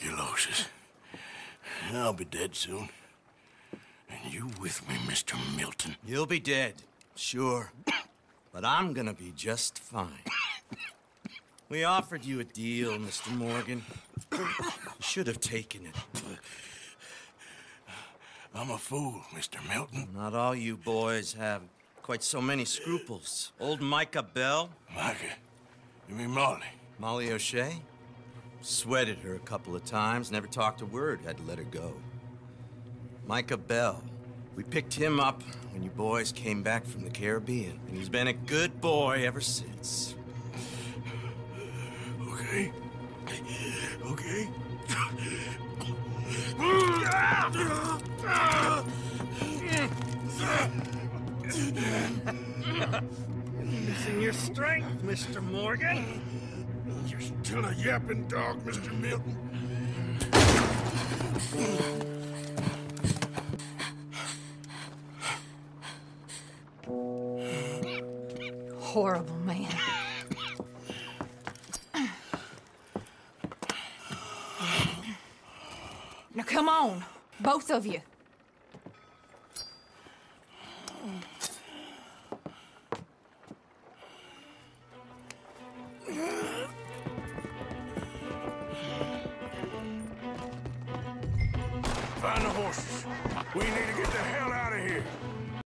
Tuberculosis. I'll be dead soon. And you with me, Mr. Milton. You'll be dead, sure. But I'm gonna be just fine. We offered you a deal, Mr. Morgan. You should have taken it. I'm a fool, Mr. Milton. Not all you boys have quite so many scruples. Old Micah Bell, Micah, you mean Molly? Molly O'Shea, sweated her a couple of times, never talked a word, had to let her go. Micah Bell, we picked him up when you boys came back from the Caribbean, and he's been a good boy ever since. Okay. Okay. Missing your strength, Mr. Morgan. You're still a yapping dog, Mr. Milton. Horrible man. Now come on, both of you. Find the horses. We need to get the hell out of here.